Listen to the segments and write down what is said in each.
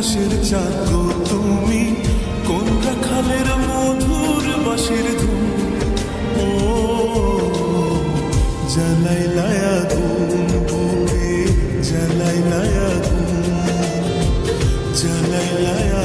আকাশের চাক তুমি কোন খালের মধুর বাসের ধুম ও জালাই লায়া ঘুম ঘুমে জালাই লায়া ঘুম জালাই লায়া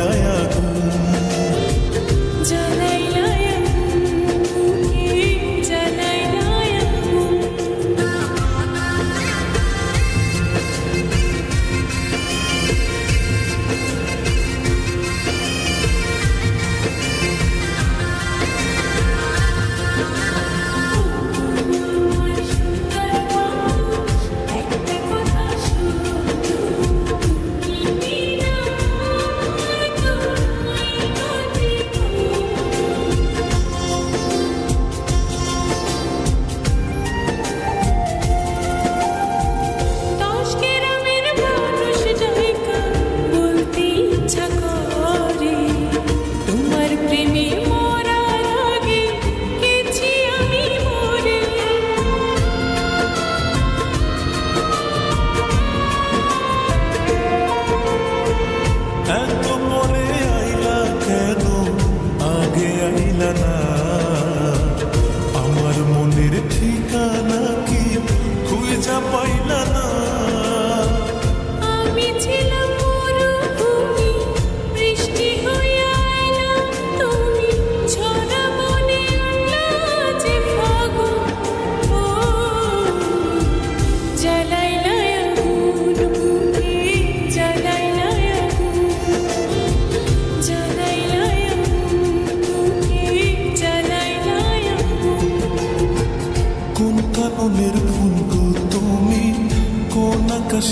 i'm Sampai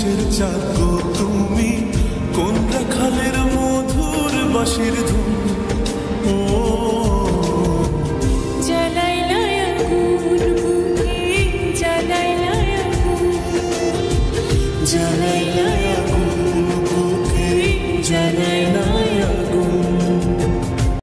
কিসের চাক তুমি। কোন খালের মধুর বাসির ধুম ও। জ্বালাই না